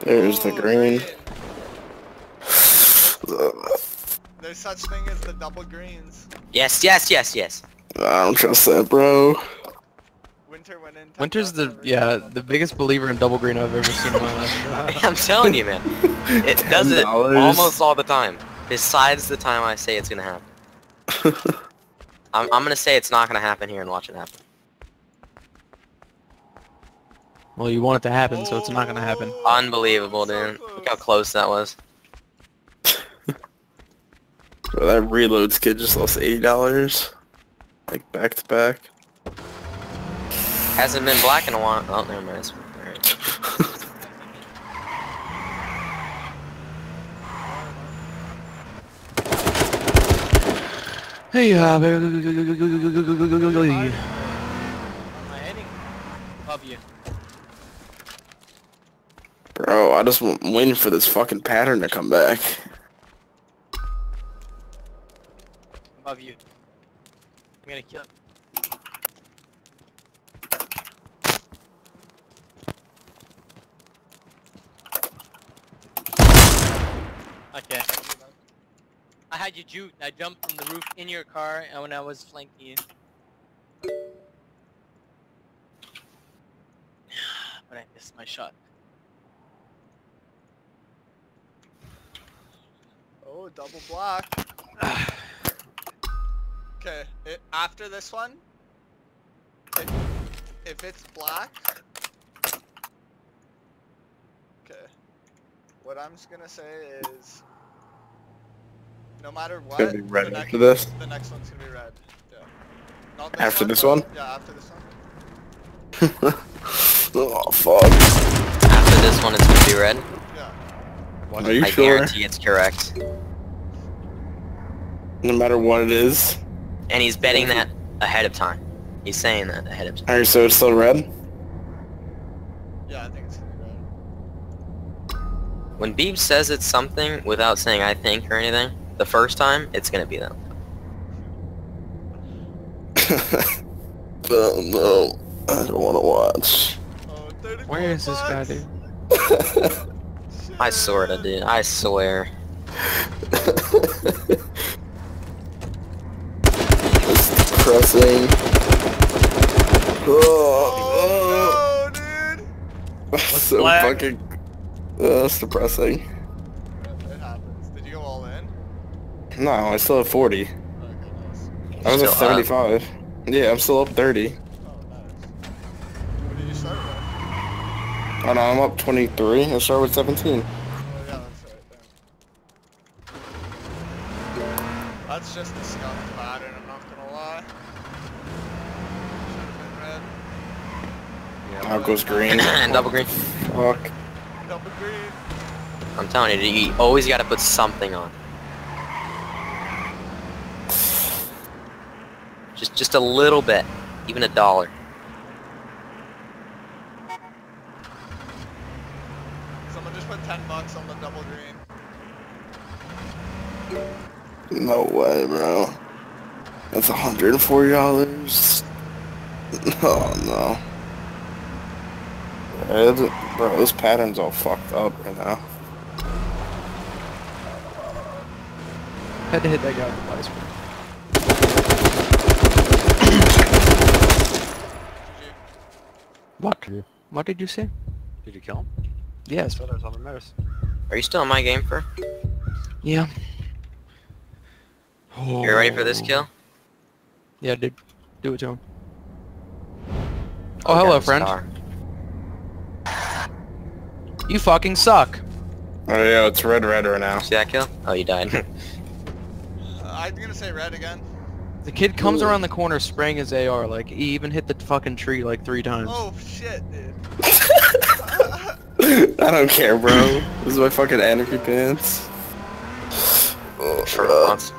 There's the green. There's such thing as the double greens. Yes, yes, yes, yes. I don't trust that, bro. Winter went in. Winter's the yeah here. the biggest believer in double green I've ever seen in my life. I'm telling you, man. It does it almost all the time. Besides the time I say it's gonna happen. I'm, I'm gonna say it's not gonna happen here and watch it happen. Well, you want it to happen, so it's not gonna happen. Unbelievable, so dude. Look how close that was. Bro, that reloads kid just lost eighty dollars. Like back to back. Hasn't been black in a while. Oh, never mind. It's- alright. Hey, uh, Am I hitting? Above you. Bro, I just want waiting for this fucking pattern to come back. Above you. I'm gonna kill. Him. Okay. I had you juked. I jumped from the roof in your car, and when I was flanking you. But I missed my shot. Oh, double block. Okay, it, after this one, if, if it's black, okay, what I'm just gonna say is, no matter what, gonna be red the, next, after this? the next one's gonna be red. Yeah. This After one, this one? Yeah, after this one. oh fuck. After this one, it's gonna be red. Yeah. Are you I sure? guarantee it's correct. No matter what it is. And he's betting that ahead of time. He's saying that ahead of time. Alright, so it's still red? Yeah, I think it's gonna be red. When Beeb says it's something without saying I think or anything, the first time, it's gonna be that. oh no. I don't wanna watch. Oh, where is this guy, dude? I sorta did. I swear. It's depressing. Oh, Oh, no, dude! oh. so black? fucking. Uh, that's depressing. It happens. Did you go all in? No, I still have 40. Okay, nice. I was at Still up. 75. Yeah, I'm still up 30. Oh, nice. What did you start with? Oh no, I'm up 23. I started with 17. There. That's just a scuffed pattern, I'm not gonna lie. Should've been red. Now it goes green. double green. Fuck. Double green. I'm telling you, you always gotta put something on. Just, just a little bit. Even a dollar. Someone just put 10 bucks on the double green. No way, bro. That's $140. Oh no. Red, bro, this pattern's all fucked up right now. Had to hit that guy with the vice grip. What? What did you say? Did you kill him? Yes. thought I was on the mouse. Are you still in my game, for? Yeah. You ready for this kill? Yeah, dude. Do it to him. Oh, Oh, hello, friend. star. You fucking suck. Oh yeah, it's red red right now. See that kill? Oh, you died. Uh, I'm gonna say red again. The kid comes around the corner spraying his AR, like, he even hit the fucking tree like three times. Oh shit, dude. I don't care, bro. This is my fucking anarchy pants. Oh, For once.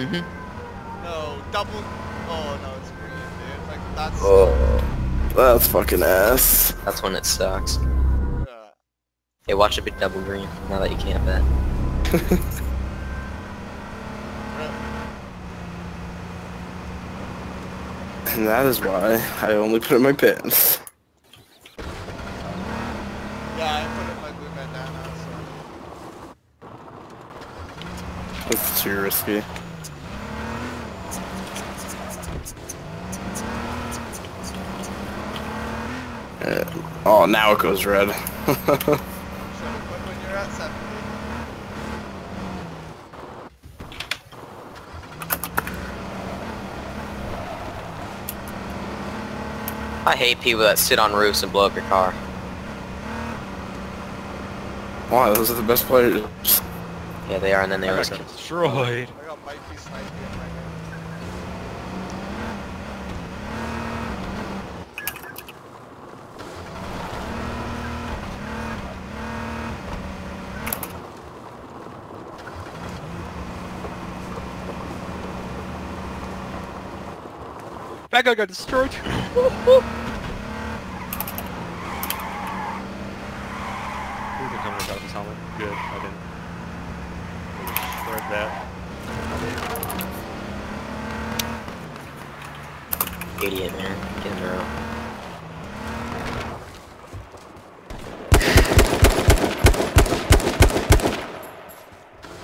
Mm-hmm. No, double. Oh no, it's green, dude. Like that's. Oh, that's fucking ass. That's when it sucks. Uh. Hey, watch it be double green now that you can't bet. and that is why I only put in my pants. It's too risky. Uh, oh, now it goes red. Should have put when you're at 70. I hate people that sit on roofs and blow up your car. wow, those are the best players. Yeah, they are, and then they I risk got destroyed. I got Mikey sniping right now. That guy got destroyed. Who can come without this helmet? Good, I didn't. I destroyed that. Idiot, man. Get in the room.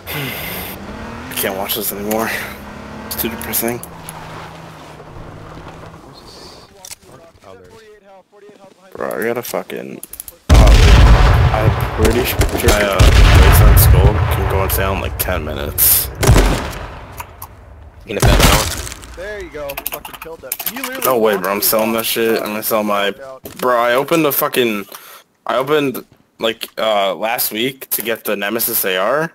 I can't watch this anymore. It's too depressing. Oh, there it is. 48 health, 48 health behind Bro, I gotta fucking... Oh, I'm pretty sure my uh, Wasteland Skull can go on sale in like 10 minutes. You gonna bet? There you go. Fucking killed them. You literally No way, bro. I'm selling that shit. I'm gonna sell my... Bro, I opened a fucking... I opened, like, uh, last week to get the Nemesis AR.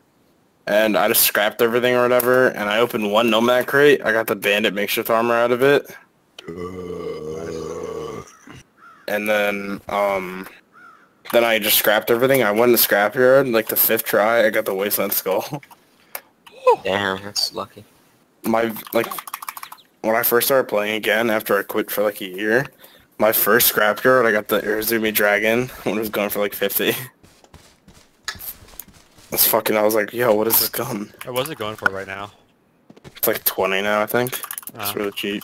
And I just scrapped everything or whatever. And I opened one Nomad crate. I got the Bandit makeshift armor out of it. And then, um... Then I just scrapped everything. I went in the scrapyard, like the fifth try, I got the Wasteland Skull. Damn, that's lucky. my like when I first started playing again after I quit for like a year, my first scrapyard I got the Irizumi Dragon when it was going for like fifty. That's fucking. I was like, yo, what is this gun? What was it going for right now? It's like twenty now, I think. It's Ah. really cheap.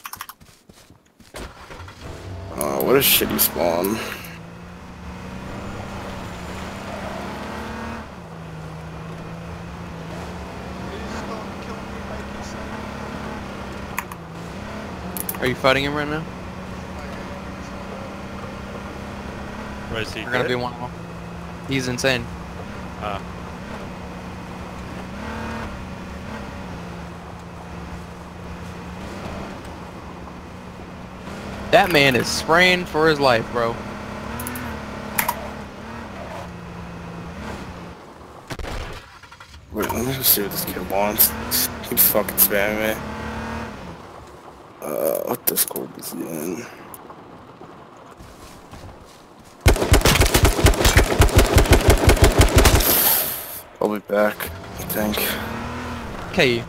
Uh, what a shitty spawn. Please don't kill me, Mikey sniping. Are you fighting him right now? Where is he? We're gonna be one of them. He's insane. Uh, That man is spraying for his life, bro. Wait, let me just see what this kid wants. Keep fucking spamming me. Uh, what Discord is he in? I'll be back, I think. Okay,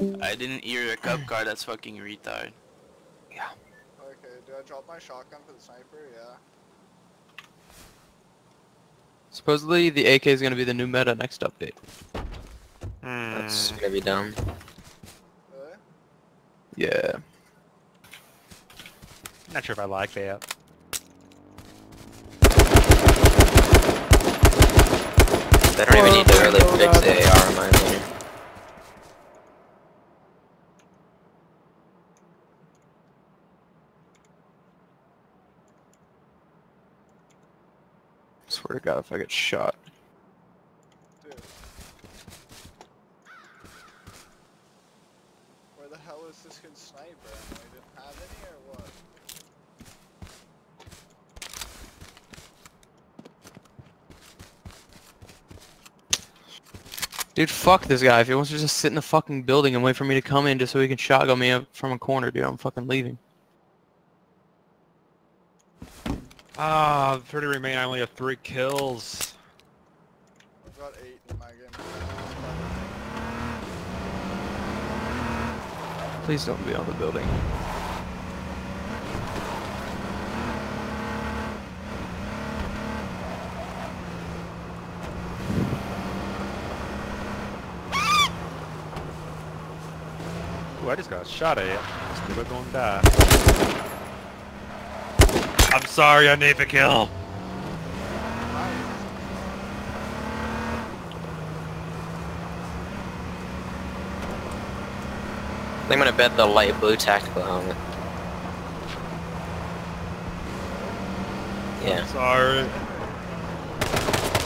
I didn't ear a cup car, that's fucking retard. Yeah. Okay, do I drop my shotgun for the sniper? Yeah. supposedly the AK is gonna be the new meta next update. That's hmm. gonna be dumb. Really? Yeah. Not sure if I like that. They don't even need to really fix the AR in my opinion. Swear to God, if I get shot. Dude. Where the hell is this kid sniper? I didn't have any or what? Dude, fuck this guy. If he wants to just sit in the fucking building and wait for me to come in just so he can shotgun me up from a corner, dude, I'm fucking leaving. Ah, 30 remain. I only have three kills. I've got eight in my game. Please don't be on the building. Ooh, I just got shot at. Still gonna die. I'm sorry, I need to kill. Oh. I'm gonna bet the light blue tactical helmet. Um, yeah. I'm sorry.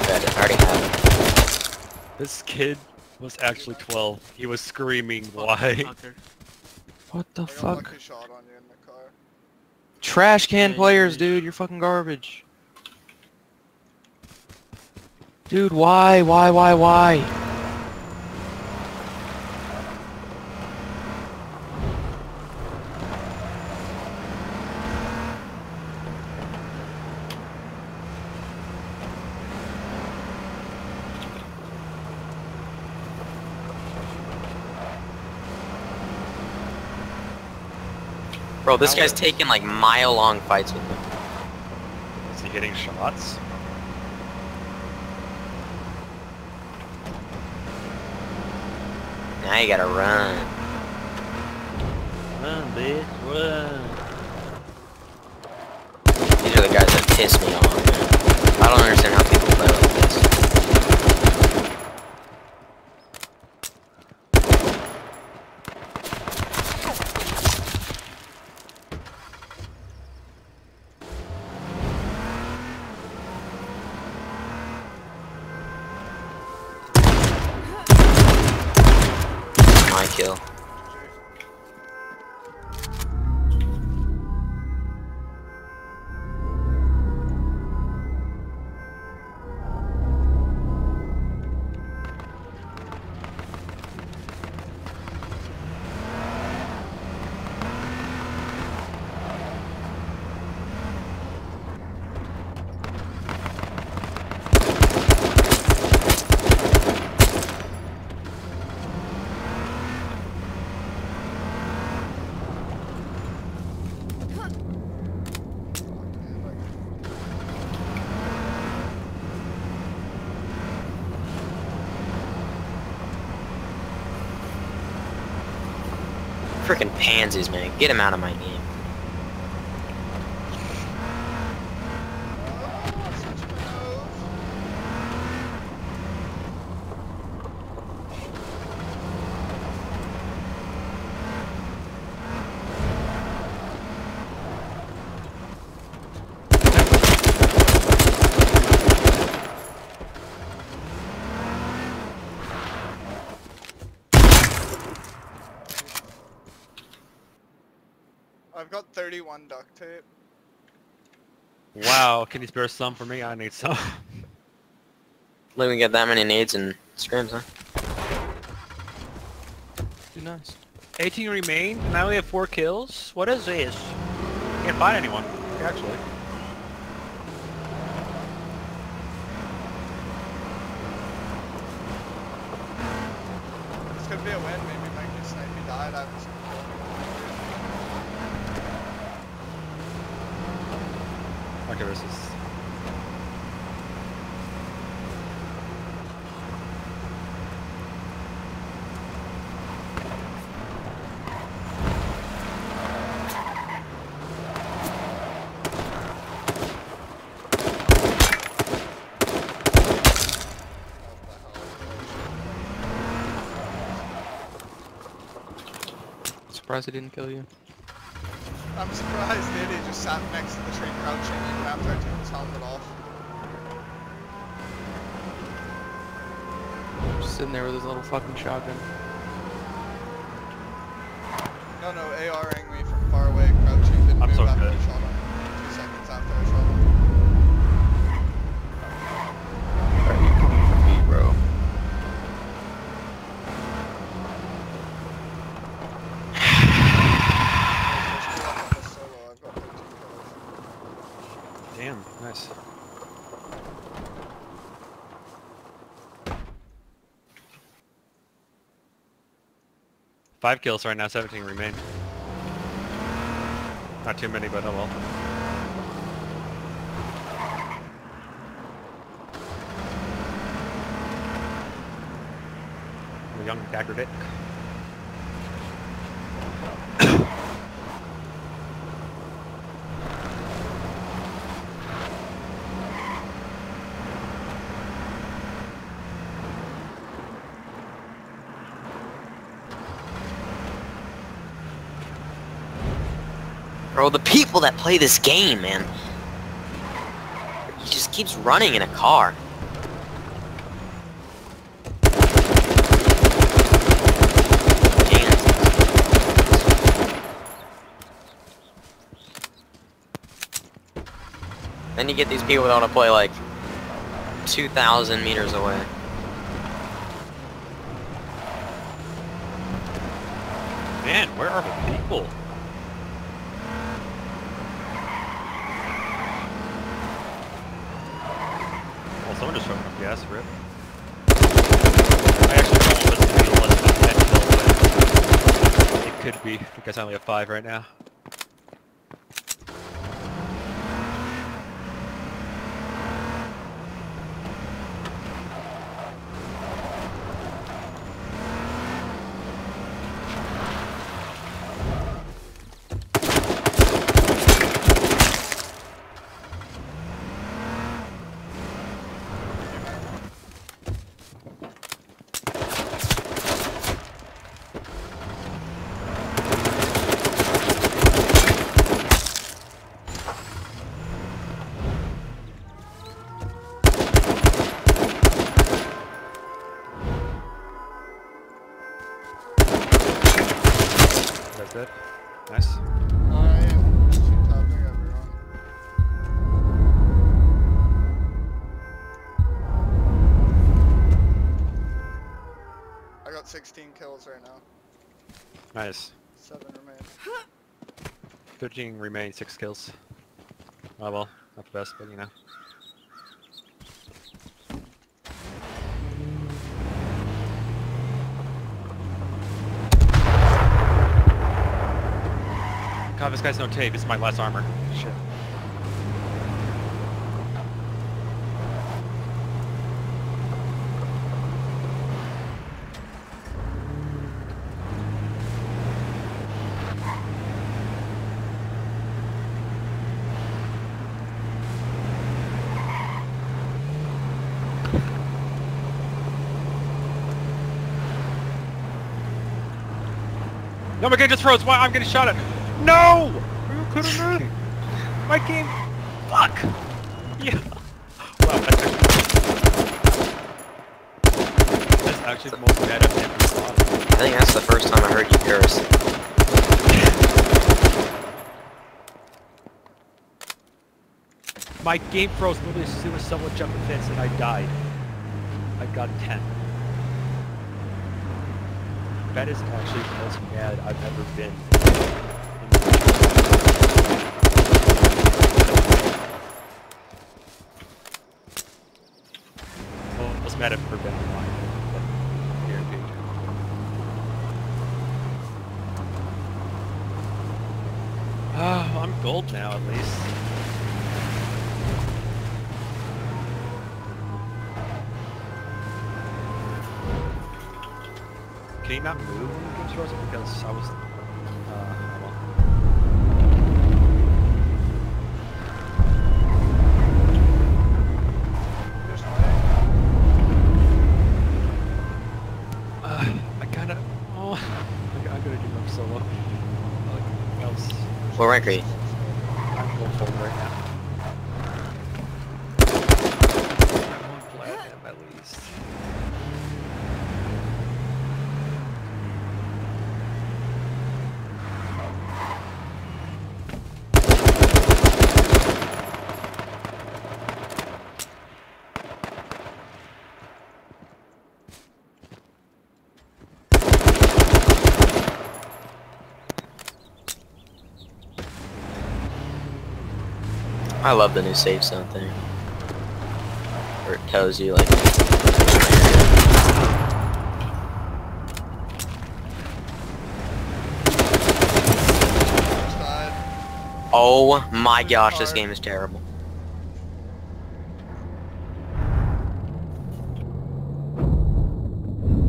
Bet I already have it. This kid was actually 12. He was screaming, why? What the fuck? Trash can players, dude. You're fucking garbage. Dude, why? Why? Why? Why? Bro, this guy's taking like mile long fights with me. Is he hitting shots? Now you gotta run. Run, bitch, run. These are the guys that piss me off, man. I don't understand how pansies, man. Get him out of my game. Got 31 duct tape. Wow, can you spare some for me? I need some. Let me get that many nades and scrims, huh? Too nice. 18 remain, and I only have 4 kills? What is this? Can't find anyone, actually. This could be a win. Maybe Mike can snipe me died. I haven't seen him kill Okay, versus... Surprised it didn't kill you. I'm surprised Diddy just sat next to the tree crouching even after I took his helmet off. Just sitting there with his little fucking shotgun. No, no, ARing me from far away, crouching, didn't I'm move so after good. I shot him. Two seconds after I shot him. Where are you coming from me, bro? There's two on this solo, I've got 13 kills. Damn, nice. Five kills right now, 17 remain. Not too many, but oh well. A young dagger dick. Bro, the people that play this game, man. He just keeps running in a car. Then you get these people that want to play like 2,000 meters away. Man, where are the people? Well, someone just showed up gas, rip. I actually don't want this to be less than 10 kills, but it could be, because I only have 5 right now. Got 16 kills right now. Nice. Seven remain. 13 remain, 6 kills. Oh well, not the best, but you know. God, this guy's no tape. Is my last armor. Shit. No, my game just froze. Why? I'm getting shot at. No! Are you kidding me? My game. Fuck. Yeah. Wow, that's actually. That's actually the most meta I've ever thought. I think that's the first time I heard you curse. My game froze literally as soon as someone jumped the fence and I died. I got 10. That is actually the most mad I've ever been. Well, most mad I've ever been but Guaranteed. Ah, I'm gold now at least. He not move when the game throws it? Because I was... Uh, well. There's my Uh, I kinda... Oh, I, I'm gonna do them solo. Like, else, What rank are you? I'm going forward right now. I want platinum at least. I love the new save zone thing. Where it tells you like Oh my gosh, this game is terrible.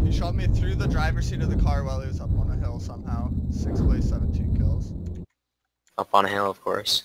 He shot me through the driver's seat of the car while he was up on a hill somehow. Six ways, 17 kills. Up on a hill, of course.